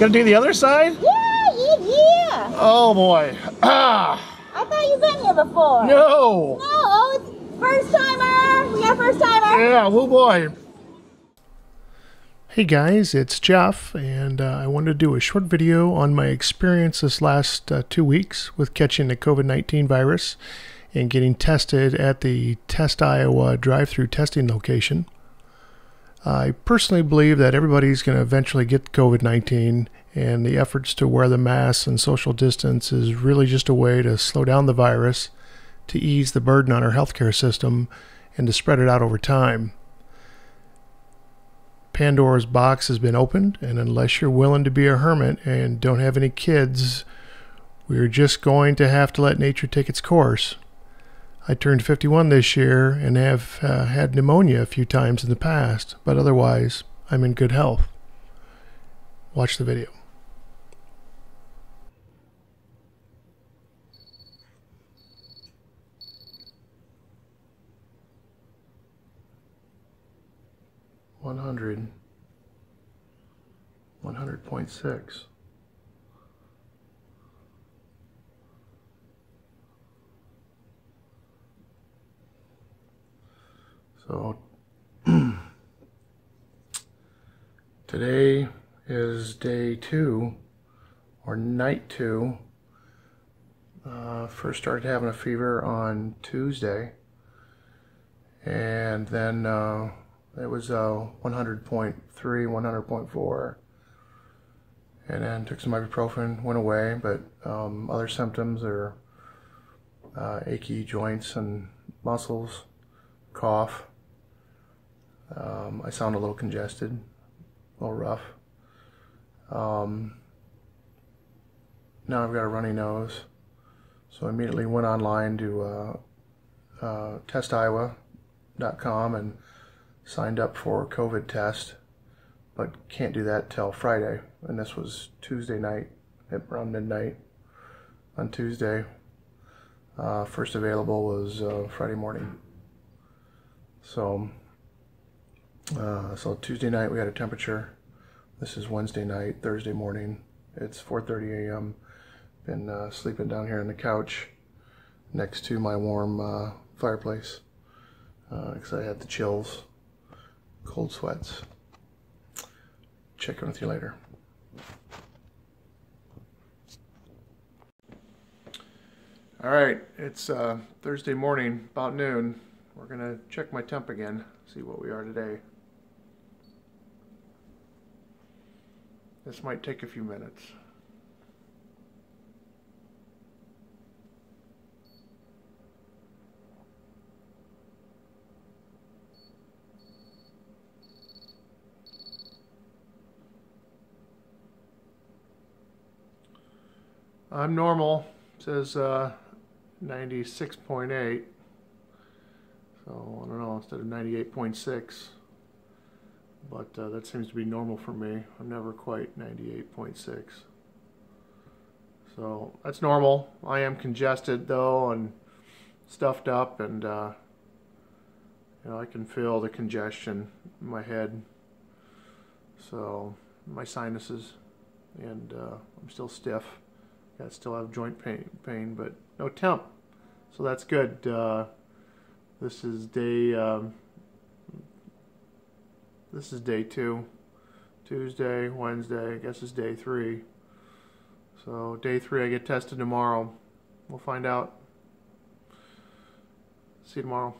Gonna do the other side? Yeah, yeah, yeah. Oh boy. Ah, I thought you've been here before. no. No, oh, it's first timer. We got first timer. Yeah, oh boy. Hey guys, it's Jeff, and uh, I wanted to do a short video on my experience this last uh, two weeks with catching the COVID 19 virus and getting tested at the Test Iowa drive through testing location. I personally believe that everybody's going to eventually get COVID 19, and the efforts to wear the masks and social distance is really just a way to slow down the virus, to ease the burden on our healthcare system, and to spread it out over time. Pandora's box has been opened, and unless you're willing to be a hermit and don't have any kids, we're just going to have to let nature take its course. I turned 51 this year and have uh, had pneumonia a few times in the past, but otherwise, I'm in good health. Watch the video. One hundred, one hundred point six. So today is day two or night two. Uh, first started having a fever on Tuesday, and then uh, it was uh, 100.3, 100.4, and then took some ibuprofen, went away, but um, other symptoms are uh, achy joints and muscles, cough. Um, I sound a little congested, a little rough. Um, now I've got a runny nose, so I immediately went online to uh, uh, testiowa.com and signed up for a COVID test, but can't do that till Friday. And this was Tuesday night at around midnight on Tuesday. Uh, first available was uh, Friday morning. So uh, so Tuesday night we had a temperature. This is Wednesday night, Thursday morning. It's 4:30 a.m. Been uh, sleeping down here on the couch next to my warm uh, fireplace because I had the chills, cold sweats. Check in with you later. All right, it's uh, Thursday morning, about noon. We're gonna check my temp again, see what we are today. This might take a few minutes. I'm normal, says uh, 96.8. So I don't know, instead of 98.6 but uh, that seems to be normal for me. I'm never quite 98.6. So that's normal. I am congested though and stuffed up and uh, you know I can feel the congestion in my head. So my sinuses and uh, I'm still stiff. I still have joint pain, pain, but no temp. So that's good. Uh, this is day um, this is day two. Tuesday, Wednesday, I guess it's day three. So day three, I get tested tomorrow. We'll find out. See you tomorrow.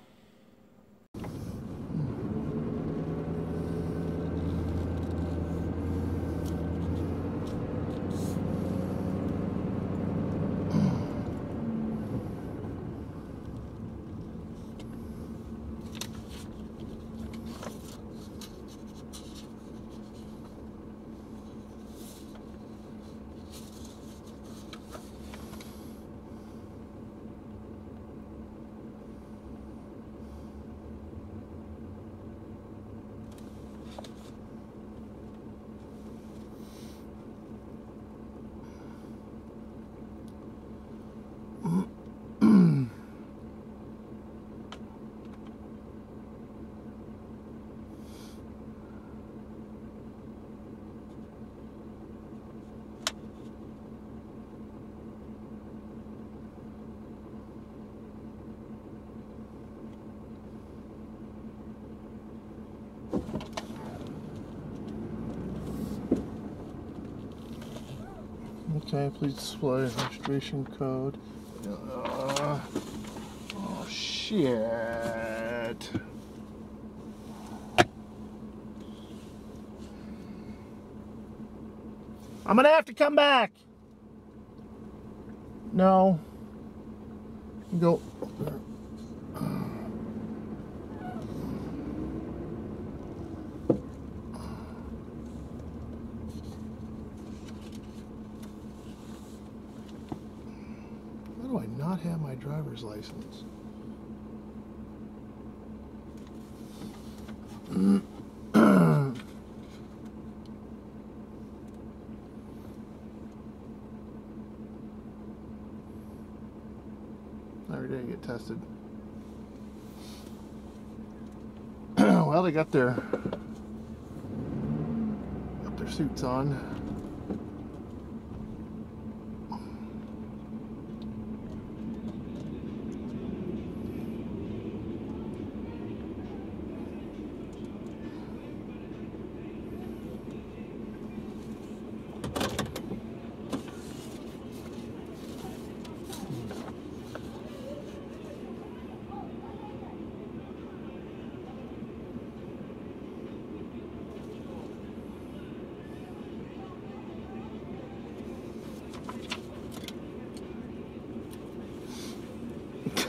Okay, please display registration code. Uh, oh, shit. I'm gonna have to come back. No. Go. How do I not have my driver's license? Every day I get tested. well, they got their got their suits on.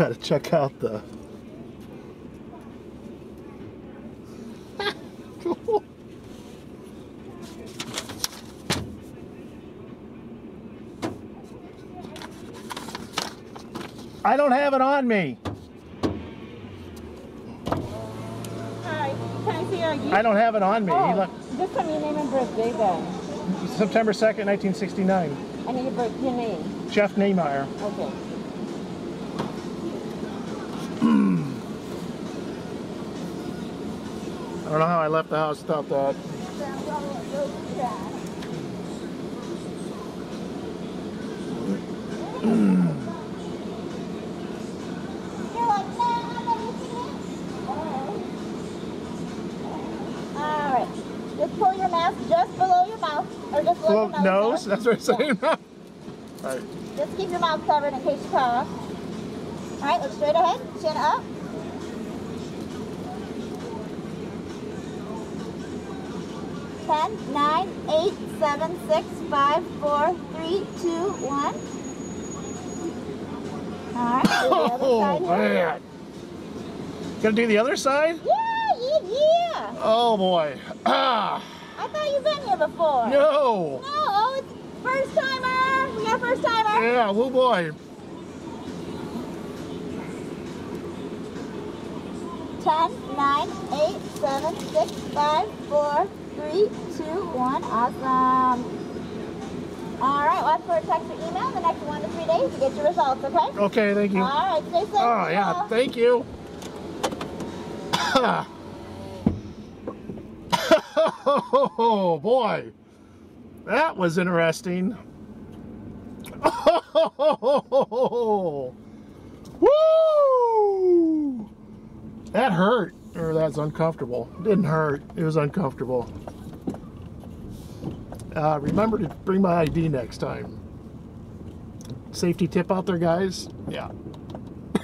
Gotta check out the. I don't have it on me. Hi, can I see your ID? I don't have it on me. Oh, just tell me your name and birthday then. September 2nd, 1969. I need your, birth, your name. Jeff Niemeier. Okay. Don't know how I left the house without that. Alright. Just pull your mask just below your mouth. Or just below your nose. That's what I'm saying. All right. Just keep your mouth covered in case you cough. Alright, look straight ahead. Chin up. Ten, nine, eight, seven, six, five, four, three, two, one. Alright, do the other Oh, man. Gonna do the other side? Yeah, yeah, yeah. Oh, boy. Ah, I thought you've been here before. no. No, oh, it's first timer. We got first timer. Yeah, oh, boy. Ten, nine, eight, seven, six, five, four, three, two, one. Awesome. All right, watch for a text or email in the next one to three days to get your results, okay? Okay, thank you. All right, stay safe. Oh, yeah, thank you. Oh, boy. That was interesting. Oh, Woo! That hurt. Or that's uncomfortable. Didn't hurt. It was uncomfortable. Uh, remember to bring my ID next time. Safety tip out there, guys. Yeah.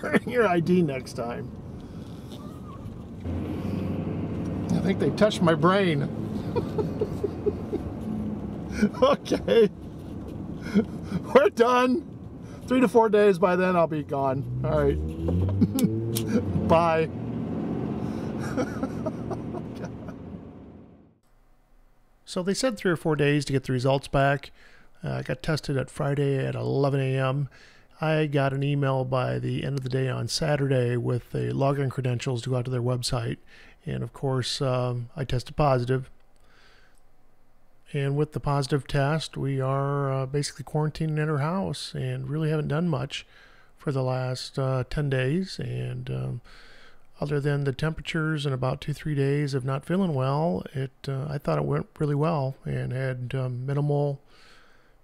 Bring your ID next time. I think they touched my brain. okay. We're done. Three to four days. By then, I'll be gone. All right. Bye. so they said three or four days to get the results back. Uh, I got tested at Friday at 11 a.m. I got an email by the end of the day on Saturday with the login credentials to go out to their website. And of course, um, I tested positive. And with the positive test, we are uh, basically quarantining at our house and really haven't done much for the last uh, 10 days. And um, other than the temperatures and about two, three days of not feeling well, it uh, I thought it went really well and had um, minimal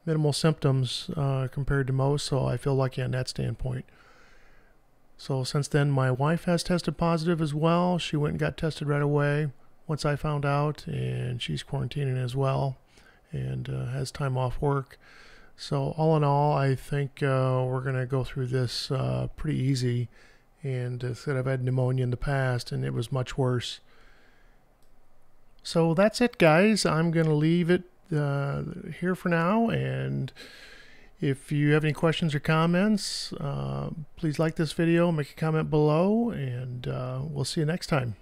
minimal symptoms uh, compared to most. So I feel lucky on that standpoint. So since then, my wife has tested positive as well. She went and got tested right away once I found out, and she's quarantining as well, and uh, has time off work. So all in all, I think uh, we're going to go through this uh, pretty easy. And uh, said I've had pneumonia in the past, and it was much worse. So that's it, guys. I'm going to leave it uh, here for now. And if you have any questions or comments, uh, please like this video, make a comment below, and uh, we'll see you next time.